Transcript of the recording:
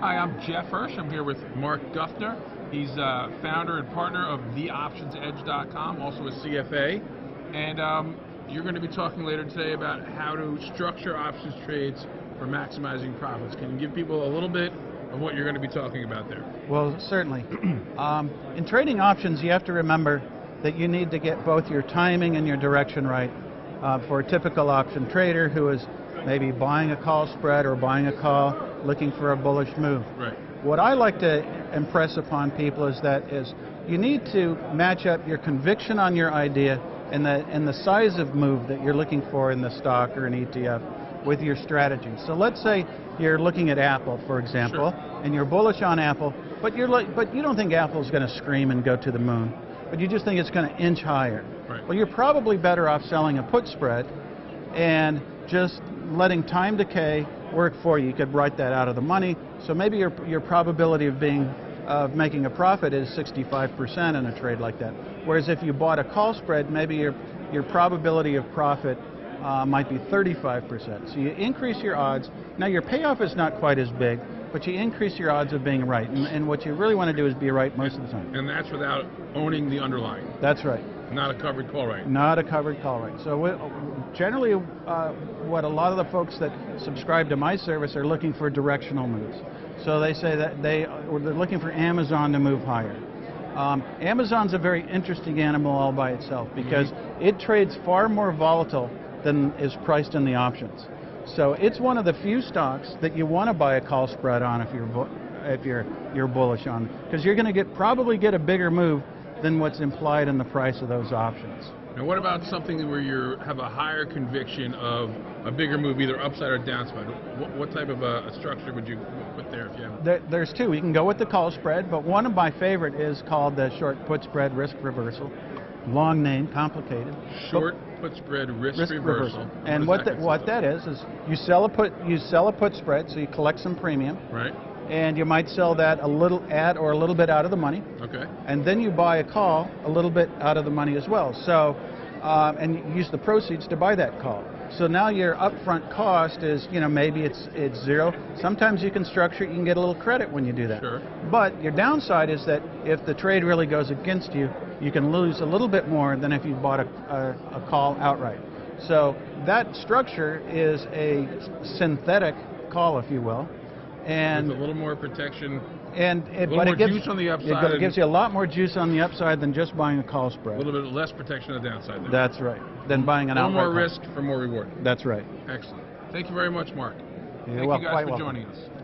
Hi, I'm Jeff Hirsch. I'm here with Mark Guthner. He's uh, founder and partner of TheOptionsEdge.com, also a CFA. And um, you're going to be talking later today about how to structure options trades for maximizing profits. Can you give people a little bit of what you're going to be talking about there? Well, certainly. um, in trading options, you have to remember that you need to get both your timing and your direction right. Uh, for a typical option trader who is maybe buying a call spread or buying a call looking for a bullish move. Right. What I like to impress upon people is that is you need to match up your conviction on your idea and the and the size of move that you're looking for in the stock or an ETF with your strategy. So let's say you're looking at Apple, for example, sure. and you're bullish on Apple, but you're like, but you don't think Apple's going to scream and go to the moon, but you just think it's going to inch higher. Right. Well, you're probably better off selling a put spread and just letting time decay work for you. You could write that out of the money. So maybe your, your probability of being of making a profit is 65% in a trade like that. Whereas if you bought a call spread, maybe your your probability of profit uh, might be 35%. So you increase your odds. Now your payoff is not quite as big, but you increase your odds of being right. And, and what you really want to do is be right most of the time. And that's without owning the underlying. That's right. Not a covered call right. Not a covered call right. So generally, uh, what a lot of the folks that subscribe to my service are looking for directional moves. So they say that they or they're looking for Amazon to move higher. Um, Amazon's a very interesting animal all by itself because mm-hmm. it trades far more volatile than is priced in the options. So it's one of the few stocks that you want to buy a call spread on if you're if you're you're bullish on because you're going to get probably get a bigger move than what's implied in the price of those options. And what about something where you have a higher conviction of a bigger move, either upside or downside? What, what type of a, a, structure would you put there if you have? There, there's two. You can go with the call spread, but one of my favorite is called the short put spread risk reversal. Long name, complicated. Short put spread risk, risk reversal. reversal. And what that, what that is is you sell a put you sell a put spread, so you collect some premium. Right and you might sell that a little at or a little bit out of the money. Okay. And then you buy a call a little bit out of the money as well. So, um, and you use the proceeds to buy that call. So now your upfront cost is, you know, maybe it's it's zero. Sometimes you can structure it, you can get a little credit when you do that. Sure. But your downside is that if the trade really goes against you, you can lose a little bit more than if you bought a, a, a call outright. So that structure is a synthetic call, if you will and With a little more protection. And it, but it gives, juice on the upside. It gives you a lot more juice on the upside than just buying a call spread. A little bit less protection on the downside. There. That's right. Than buying an outright. more risk for more reward. That's right. Excellent. Thank you very much, Mark. You're Thank well, you guys for welcome. joining us.